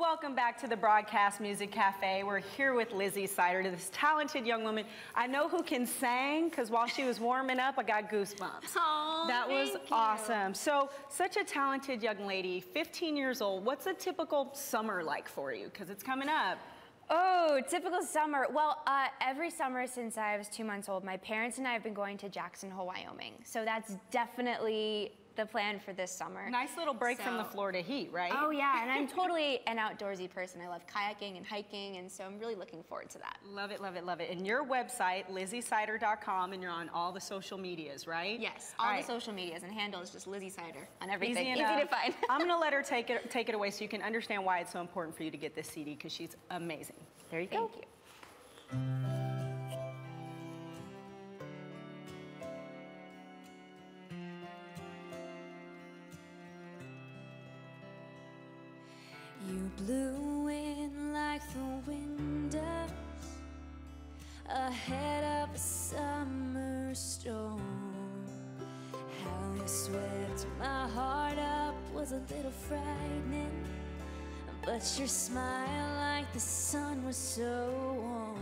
Welcome back to the Broadcast Music Cafe. We're here with Lizzie Sider, this talented young woman. I know who can sing because while she was warming up, I got goosebumps. Oh, that was you. awesome. So, such a talented young lady, 15 years old. What's a typical summer like for you? Because it's coming up. Oh, typical summer. Well, uh, every summer since I was two months old, my parents and I have been going to Jackson Hole, Wyoming. So that's definitely the plan for this summer. Nice little break so, from the Florida heat, right? Oh yeah, and I'm totally an outdoorsy person. I love kayaking and hiking, and so I'm really looking forward to that. Love it, love it, love it. And your website, lizziesider.com, and you're on all the social medias, right? Yes, all, all right. the social medias and handle is just Lizzie Sider on everything. Easy, Easy to find. I'm gonna let her take it take it away so you can understand why it's so important for you to get this CD because she's amazing. There you Thank go. Thank you. You blew in like the wind does ahead of a summer storm. How you swept my heart up was a little frightening, but your smile like the sun was so warm.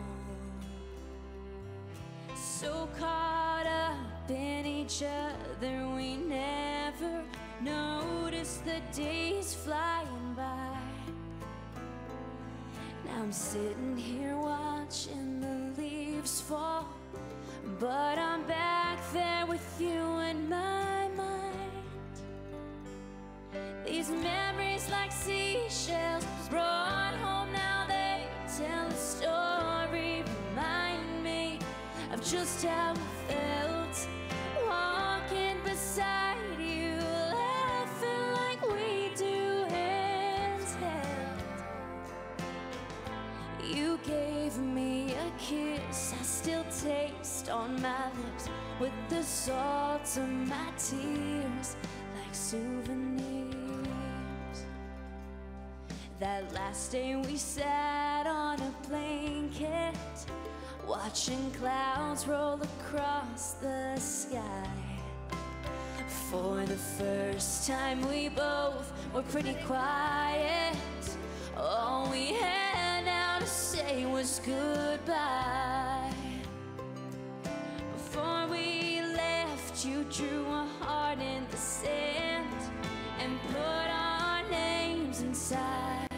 So caught up in each other, we never noticed the days flying by. I'm sitting here watching the leaves fall, but I'm back there with you in my mind. These memories, like seashells, brought home now they tell a story. Remind me of just how it felt walking beside salt of my tears Like souvenirs. That last day we sat on a blanket Watching clouds roll across the sky. For the first time we both were pretty quiet. All we had now to say was goodbye. You drew a heart in the sand and put our names inside.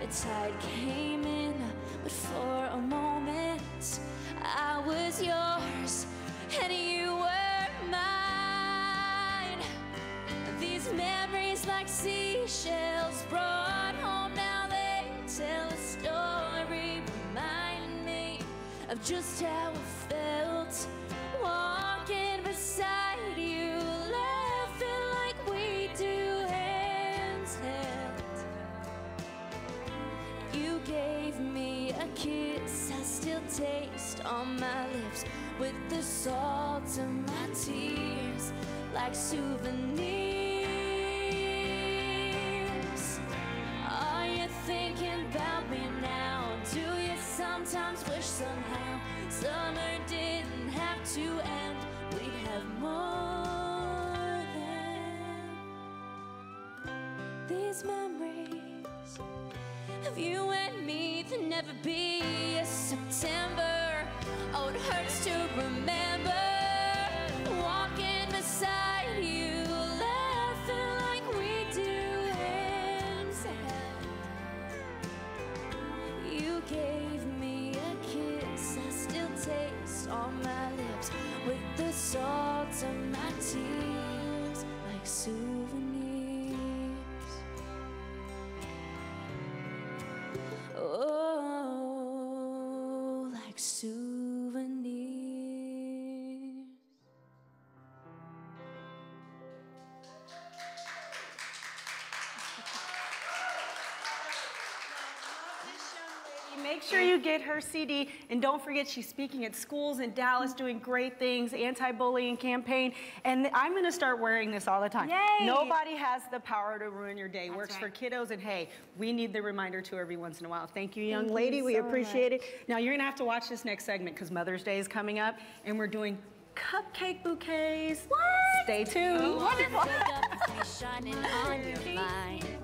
The tide came in, but for a moment, I was yours and you were mine. These memories, like seashells, brought home now they tell a story. Remind me of just how it felt walking beside you, laughing like we do, hands held. You gave me a kiss I still taste on my lips with the salt of my tears like souvenirs. Sometimes wish somehow summer didn't have to end? We'd have more than these memories of you and me. There'll never be a September. Oh, it hurts to remember on my lips with the salt of my tears like souvenirs. Oh, like souvenirs. Make sure you get her CD, and don't forget she's speaking at schools in Dallas, doing great things, anti-bullying campaign, and I'm gonna start wearing this all the time. Yay! Nobody has the power to ruin your day. That's Works right. for kiddos, and hey, we need the reminder too every once in a while. Thank you, young Thank you lady. we so appreciate it. Now you're gonna have to watch this next segment because Mother's Day is coming up, and we're doing cupcake bouquets. What? Stay tuned. Oh, Wonderful.